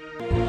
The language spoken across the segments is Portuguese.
Bye.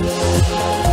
Música